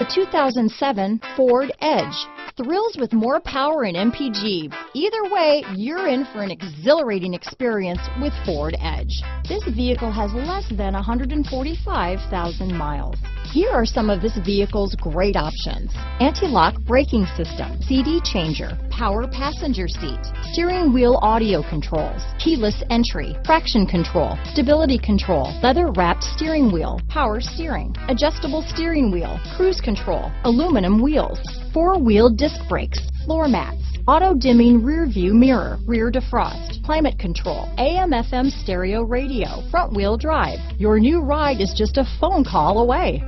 The 2007 Ford Edge. Thrills with more power and MPG. Either way, you're in for an exhilarating experience with Ford Edge. This vehicle has less than 145,000 miles. Here are some of this vehicle's great options. Anti-lock braking system, CD changer, power passenger seat, steering wheel audio controls, keyless entry, traction control, stability control, leather wrapped steering wheel, power steering, adjustable steering wheel, cruise control, aluminum wheels, four-wheel disc brakes, floor mats, auto dimming rear view mirror, rear defrost, climate control, AM FM stereo radio, front wheel drive. Your new ride is just a phone call away.